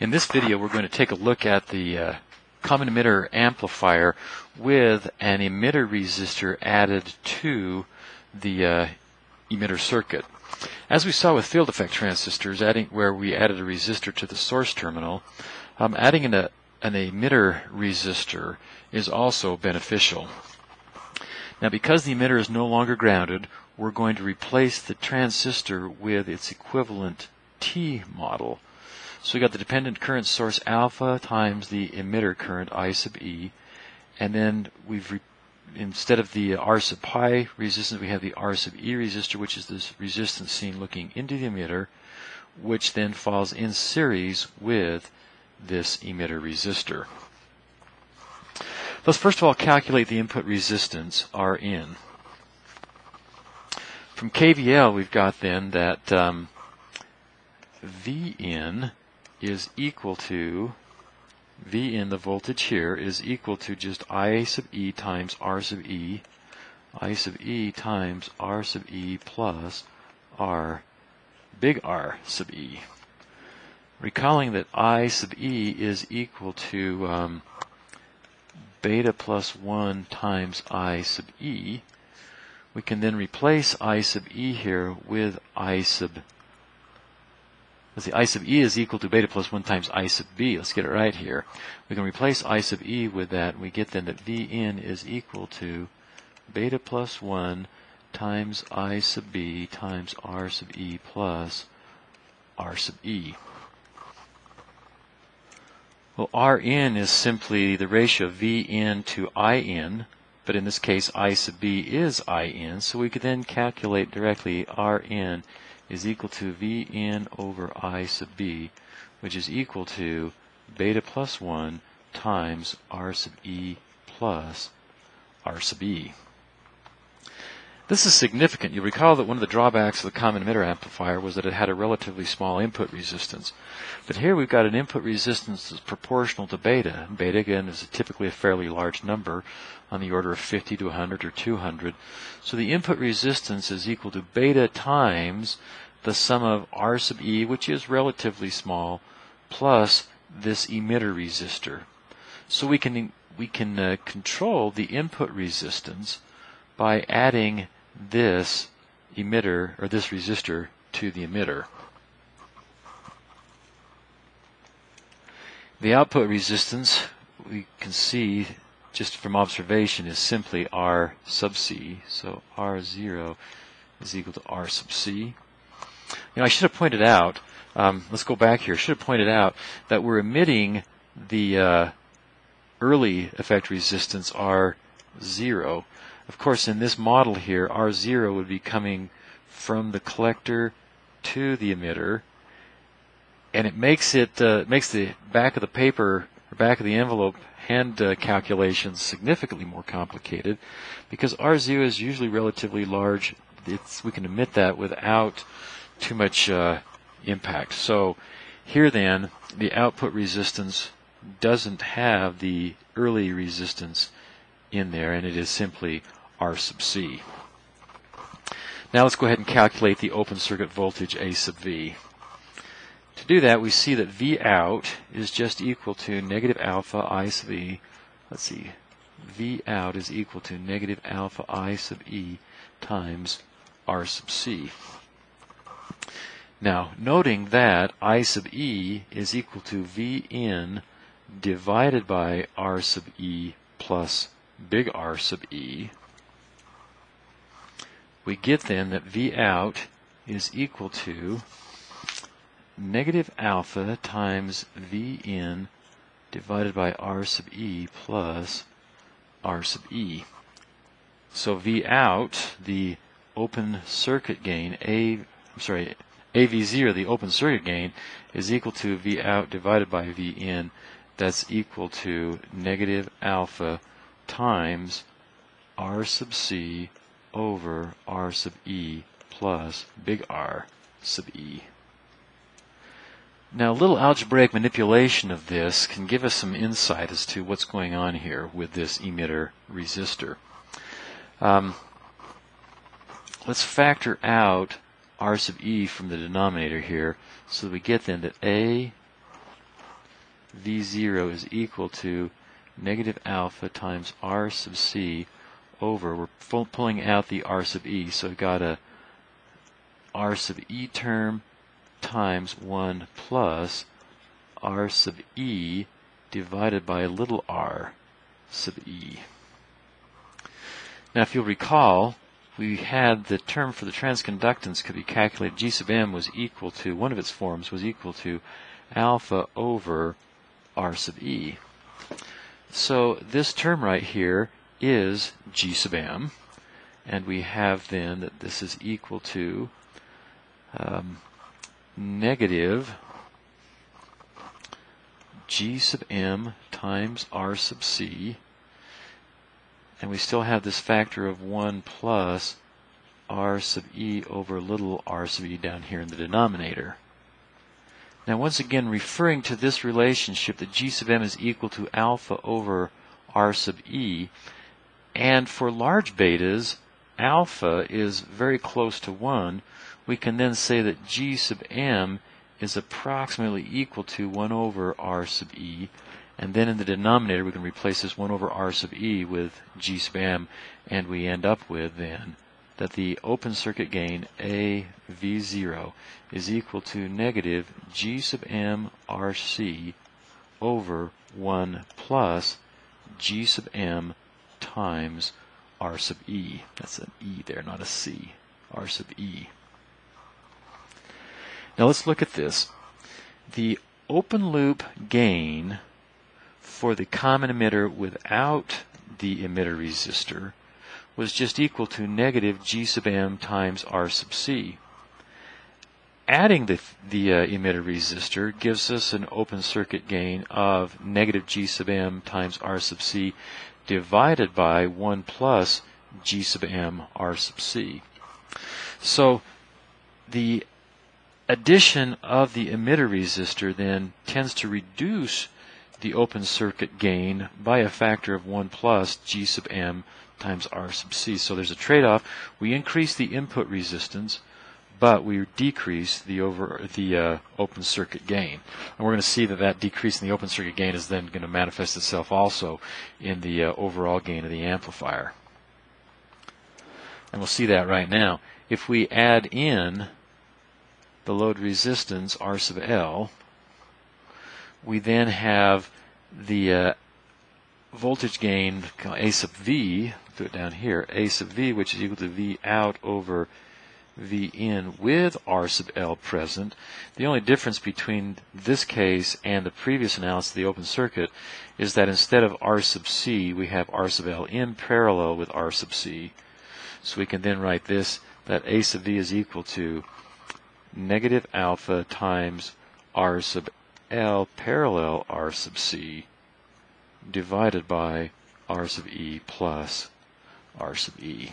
In this video, we're going to take a look at the uh, common emitter amplifier with an emitter resistor added to the uh, emitter circuit. As we saw with field effect transistors, adding where we added a resistor to the source terminal, um, adding an, a, an emitter resistor is also beneficial. Now because the emitter is no longer grounded, we're going to replace the transistor with its equivalent T model. So we got the dependent current source alpha times the emitter current I sub E, and then we've instead of the R sub pi resistance, we have the R sub E resistor, which is this resistance seen looking into the emitter, which then falls in series with this emitter resistor. Let's first of all calculate the input resistance Rin. From KVL, we've got then that um, Vin is equal to V in the voltage here is equal to just I sub E times R sub E, I sub E times R sub E plus R, big R sub E. Recalling that I sub E is equal to um, beta plus 1 times I sub E, we can then replace I sub E here with I sub Let's see, I sub E is equal to beta plus 1 times I sub B. Let's get it right here. We can replace I sub E with that. We get then that Vn is equal to beta plus 1 times I sub B times R sub E plus R sub E. Well, Rn is simply the ratio of Vn to In, but in this case I sub B is In, so we could then calculate directly Rn is equal to Vn over I sub b, which is equal to beta plus 1 times R sub e plus R sub e. This is significant. You'll recall that one of the drawbacks of the common emitter amplifier was that it had a relatively small input resistance. But here we've got an input resistance that's proportional to beta. Beta, again, is typically a fairly large number on the order of 50 to 100 or 200. So the input resistance is equal to beta times the sum of R sub E, which is relatively small, plus this emitter resistor. So we can we can uh, control the input resistance by adding this emitter or this resistor to the emitter. The output resistance we can see just from observation is simply R sub C. So R0 is equal to R sub C. Know, I should have pointed out, um, let's go back here, I should have pointed out that we're emitting the uh, early effect resistance R0 of course, in this model here, R0 would be coming from the collector to the emitter, and it makes it uh, makes the back of the paper or back of the envelope hand uh, calculations significantly more complicated because R0 is usually relatively large. It's, we can emit that without too much uh, impact. So here then, the output resistance doesn't have the early resistance in there, and it is simply R sub C. Now let's go ahead and calculate the open circuit voltage A sub V. To do that, we see that V out is just equal to negative alpha I sub E. Let's see. V out is equal to negative alpha I sub E times R sub C. Now, noting that I sub E is equal to V in divided by R sub E plus big R sub E, we get then that V out is equal to negative alpha times V in divided by R sub E plus R sub E. So V out, the open circuit gain, A, I'm sorry, AV0, the open circuit gain, is equal to V out divided by V in. That's equal to negative alpha times R sub C over r sub e plus big R sub e. Now, a little algebraic manipulation of this can give us some insight as to what's going on here with this emitter resistor. Um, let's factor out r sub e from the denominator here so that we get then that a V0 is equal to negative alpha times R sub C over, we're pulling out the R sub E, so we've got a R sub E term times 1 plus R sub E divided by a little r sub E. Now if you'll recall, we had the term for the transconductance could be calculated, G sub m was equal to, one of its forms was equal to alpha over R sub E. So this term right here is G sub m, and we have then that this is equal to um, negative G sub m times R sub c, and we still have this factor of 1 plus R sub e over little r sub e down here in the denominator. Now once again referring to this relationship that G sub m is equal to alpha over R sub e and for large betas alpha is very close to 1 we can then say that G sub m is approximately equal to 1 over R sub e. And then in the denominator we can replace this 1 over R sub e with G sub m. And we end up with then that the open circuit gain AV0 is equal to negative G sub m RC over 1 plus G sub m times R sub E. That's an E there, not a C. R sub E. Now let's look at this. The open loop gain for the common emitter without the emitter resistor was just equal to negative G sub m times R sub C. Adding the, the uh, emitter resistor gives us an open circuit gain of negative G sub m times R sub C divided by 1 plus G sub m R sub C. So the addition of the emitter resistor then tends to reduce the open circuit gain by a factor of 1 plus G sub m times R sub C. So there's a trade-off. We increase the input resistance, but we decrease the over the uh, open circuit gain. And we're going to see that that decrease in the open circuit gain is then going to manifest itself also in the uh, overall gain of the amplifier. And we'll see that right now. If we add in the load resistance R sub L, we then have the uh, voltage gain A sub V, do it down here, A sub V, which is equal to V out over V in with R sub L present. The only difference between this case and the previous analysis of the open circuit is that instead of R sub C, we have R sub L in parallel with R sub C. So we can then write this, that A sub V is equal to negative alpha times R sub L parallel R sub C divided by R sub E plus R sub E.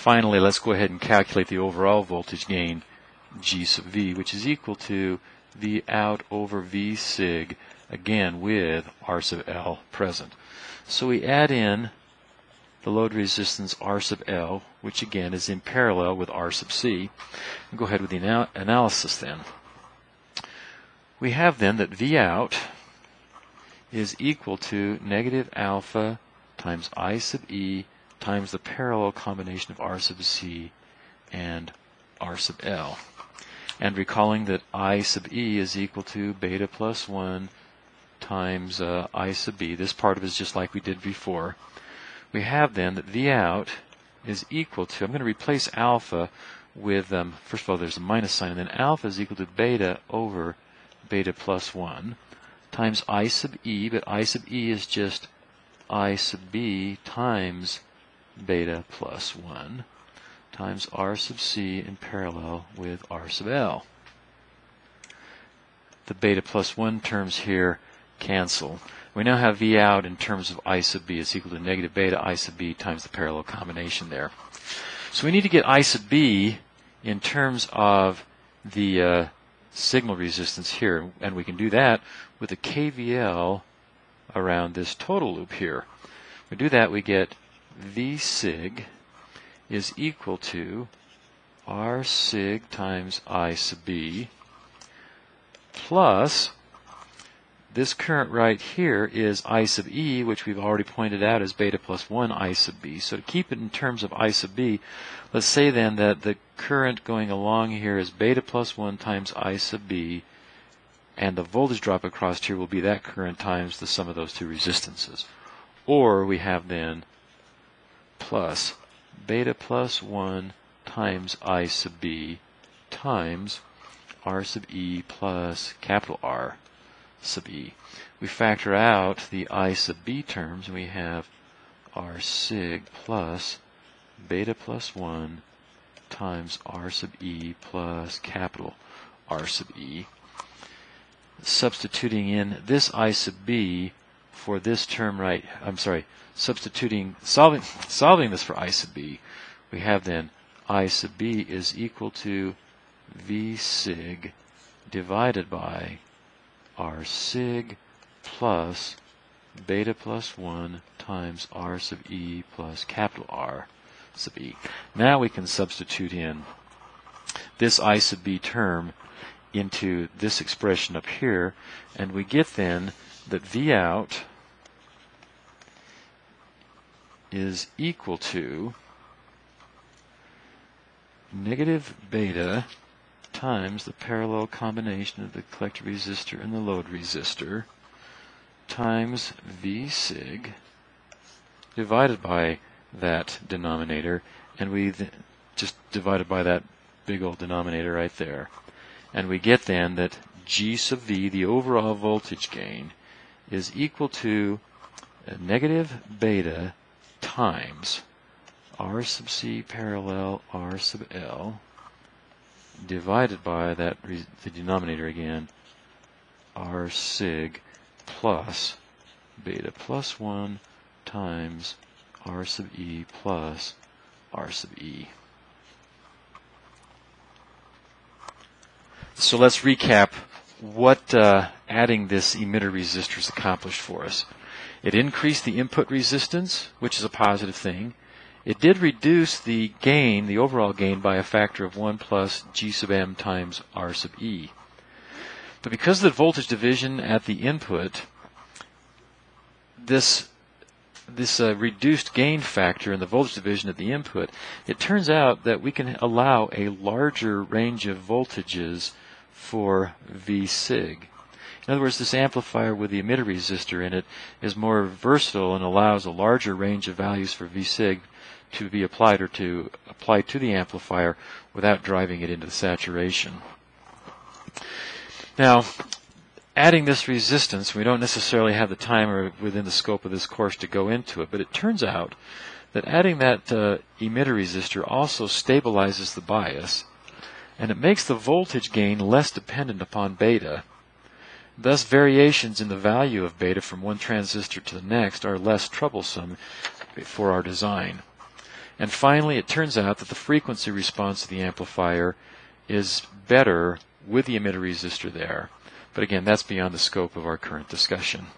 Finally, let's go ahead and calculate the overall voltage gain G sub V, which is equal to V out over V sig, again with R sub L present. So we add in the load resistance R sub L, which again is in parallel with R sub C. And go ahead with the anal analysis then. We have then that V out is equal to negative alpha times I sub E times the parallel combination of R sub C and R sub L. And recalling that I sub E is equal to beta plus 1 times uh, I sub B. This part of it is just like we did before. We have then that V out is equal to, I'm going to replace alpha with, um, first of all, there's a minus sign, and then alpha is equal to beta over beta plus 1 times I sub E, but I sub E is just I sub B times beta plus 1 times R sub C in parallel with R sub L. The beta plus 1 terms here cancel. We now have V out in terms of I sub B is equal to negative beta I sub B times the parallel combination there. So we need to get I sub B in terms of the uh, signal resistance here, and we can do that with a KVL around this total loop here. We do that, we get V sig is equal to R sig times I sub B plus this current right here is I sub E, which we've already pointed out is beta plus 1 I sub B. So to keep it in terms of I sub B, let's say then that the current going along here is beta plus 1 times I sub B, and the voltage drop across here will be that current times the sum of those two resistances. Or we have then plus beta plus 1 times I sub B times R sub E plus capital R sub E. We factor out the I sub B terms and we have R sig plus beta plus 1 times R sub E plus capital R sub E. Substituting in this I sub B for this term right, I'm sorry, substituting, solving, solving this for I sub B, we have then I sub B is equal to V sig divided by R sig plus beta plus 1 times R sub E plus capital R sub E. Now we can substitute in this I sub B term into this expression up here, and we get then that V out is equal to negative beta times the parallel combination of the collector resistor and the load resistor times V sig divided by that denominator. And we just divided by that big old denominator right there. And we get then that G sub V the overall voltage gain is equal to negative beta times R sub C parallel R sub L divided by that the denominator again R sig plus beta plus 1 times R sub E plus R sub E. So let's recap what uh, adding this emitter resistor has accomplished for us. It increased the input resistance, which is a positive thing. It did reduce the gain, the overall gain, by a factor of 1 plus G sub m times R sub E. But because of the voltage division at the input, this this uh, reduced gain factor in the voltage division at the input, it turns out that we can allow a larger range of voltages for V sig. In other words, this amplifier with the emitter resistor in it is more versatile and allows a larger range of values for V sig to be applied or to apply to the amplifier without driving it into saturation. Now, adding this resistance, we don't necessarily have the time or within the scope of this course to go into it, but it turns out that adding that uh, emitter resistor also stabilizes the bias and it makes the voltage gain less dependent upon beta Thus, variations in the value of beta from one transistor to the next are less troublesome for our design. And finally, it turns out that the frequency response of the amplifier is better with the emitter resistor there. But again, that's beyond the scope of our current discussion.